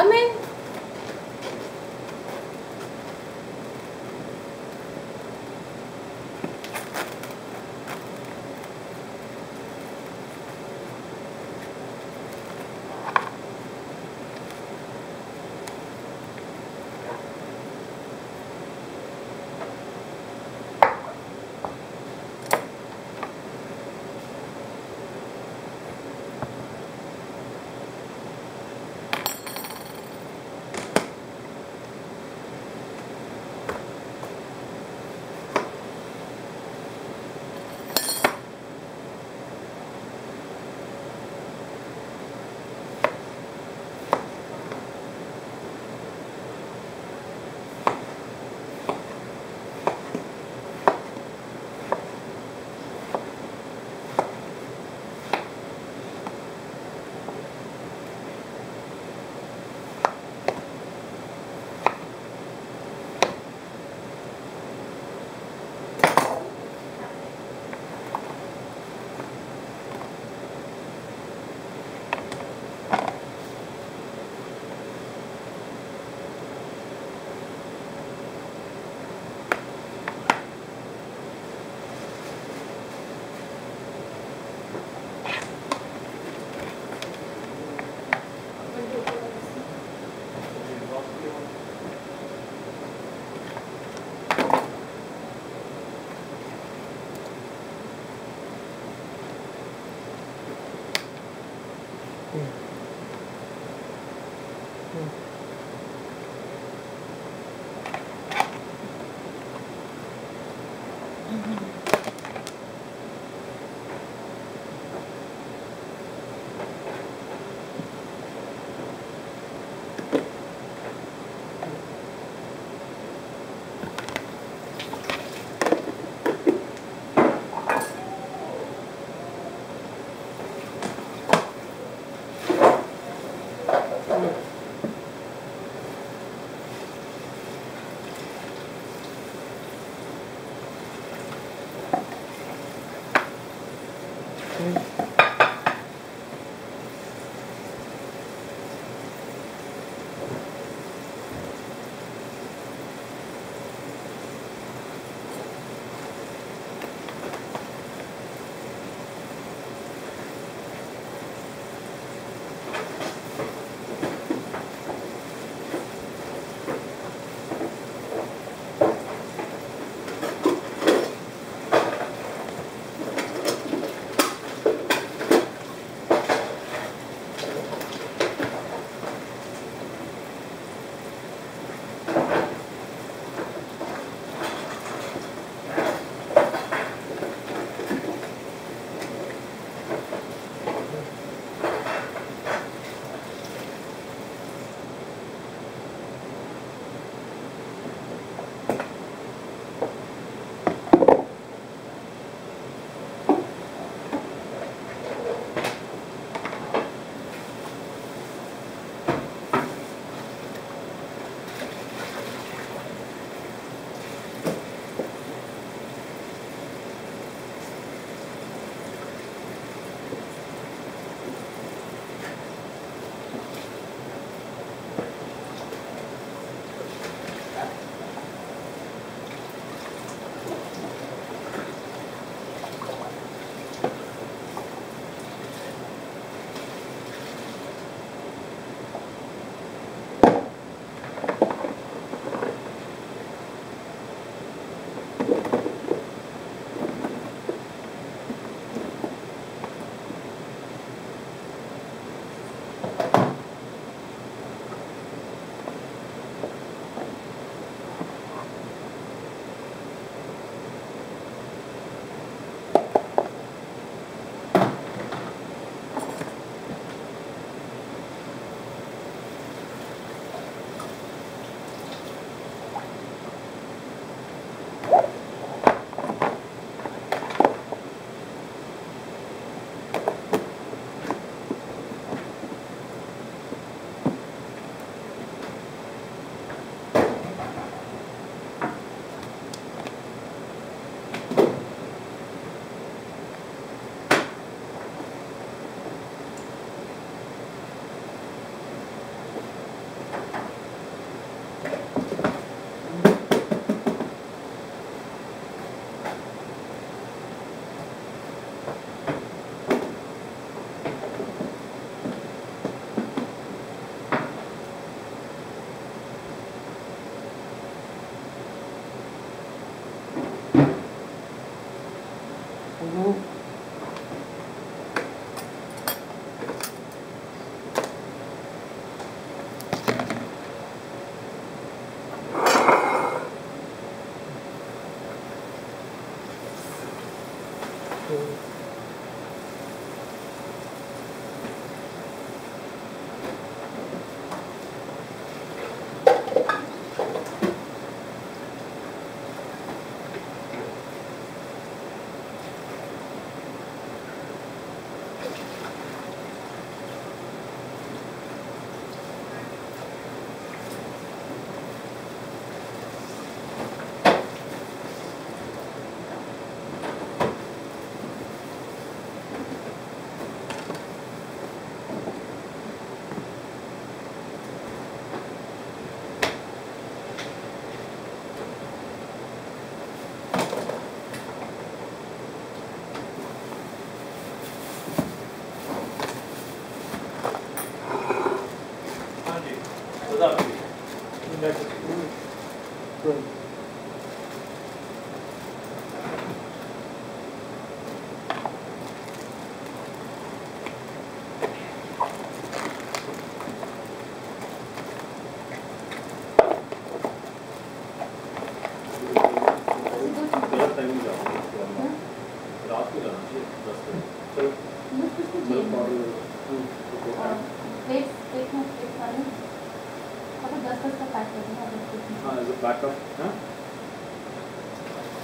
Dame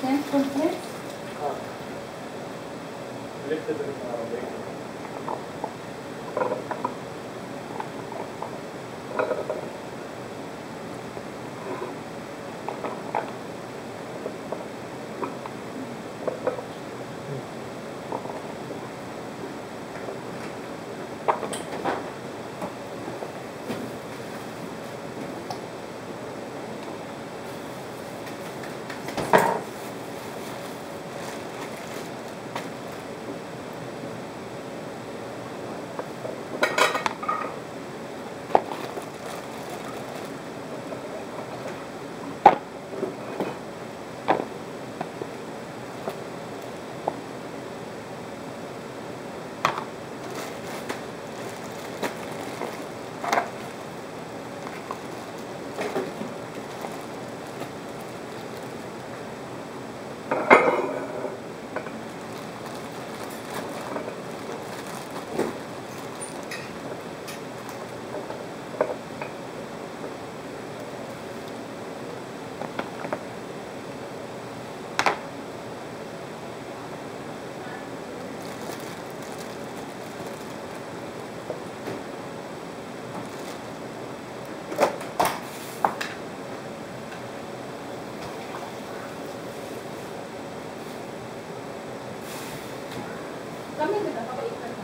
10 foot width. कम ही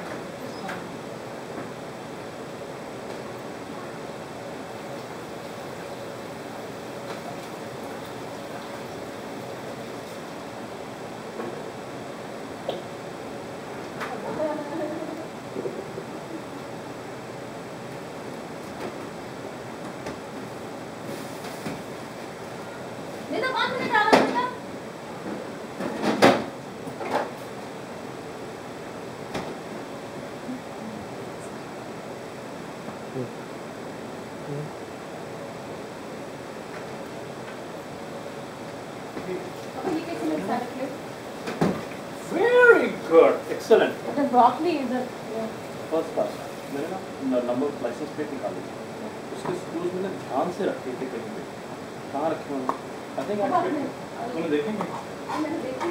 है प्लेट वेरी गुड एक्सेलेंट इधर ब्रोकली इधर फ़र्स्ट क्लास मैंने ना नंबर लाइसेंस प्लेट निकाली उसके स्क्रूज में ध्यान से रखे थे कहीं पे। कहाँ रखे होंगे? आई थिंक आई देखेंगे मैंने देखी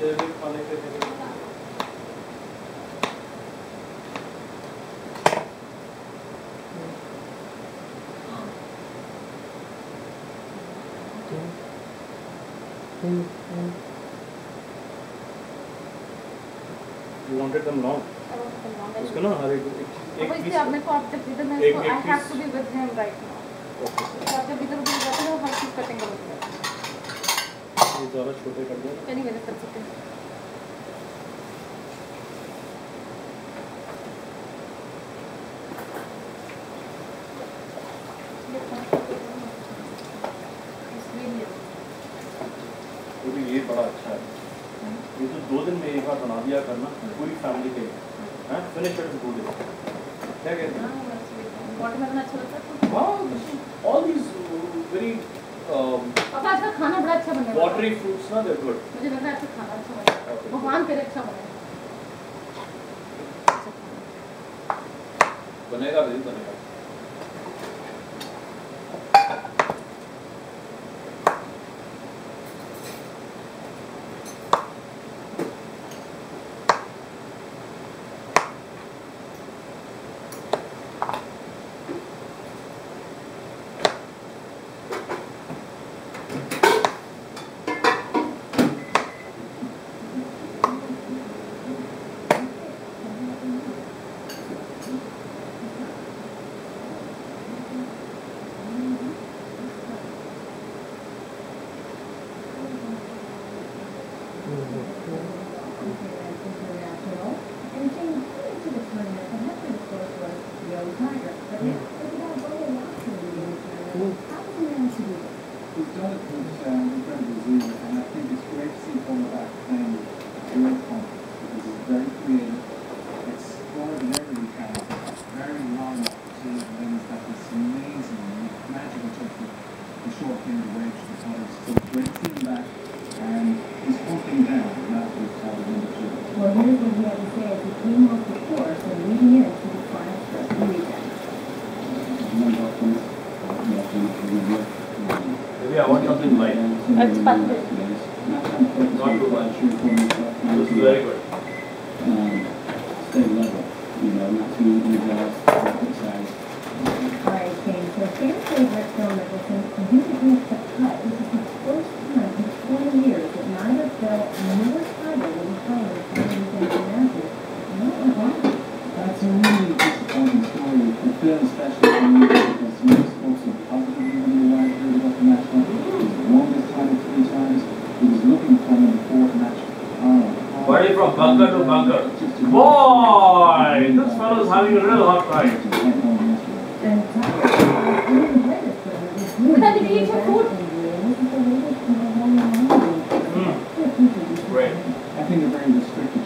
भी खाने के लिए। You wanted them long. उसका ना हर एक एक इसलिए अब मेरे को आप जब इधर मैं I have to be with him right now okay तो आप जब इधर उधर जाते हो हर चीज़ कटिंग करोगे। ये ज़्यादा छोटे कर दो। कहीं मैंने कर सकते हैं। इसलिए भी है। क्योंकि ये बड़ा अच्छा है। ये तो दो दिन में एक बार बना दिया करना पूरी फैमिली के हैं। फिनिश इट टू डेज़ क्या कहते हैं? हाँ, वाटरमेलन अच्छा लगता है। ऑल दीस वेरी पापा आज का खाना बड़ा अच्छा बनेगा वाटरी फ्रूट्स ना दे गुड मुझे लग रहा है आपका खाना अच्छा बनेगा भगवान करे अच्छा बनेगा बनेगा भी बनेगा And it came to the tournament, and his first was Yo Tiger. But hmm. now team was before for. Maybe I want something light.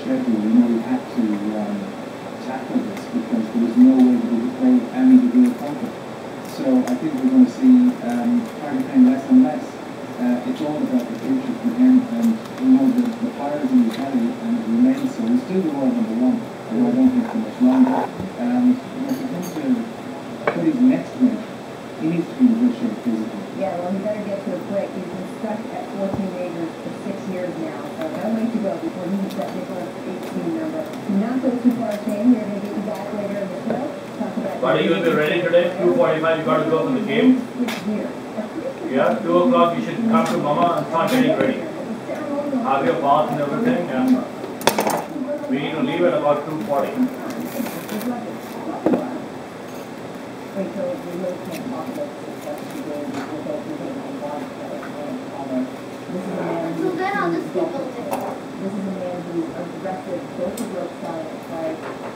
Schedule. We had to um, tackle this because there was no way Talk about Buddy, you will be ready today? 2:45, you got to go for the game? Yeah, 2 o'clock, you should come to mama and start getting ready. Have your bath and everything, and we need to leave at about 2:40. Wait till we really can't talk about this stuff today. We'll go through it on water, so it's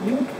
going to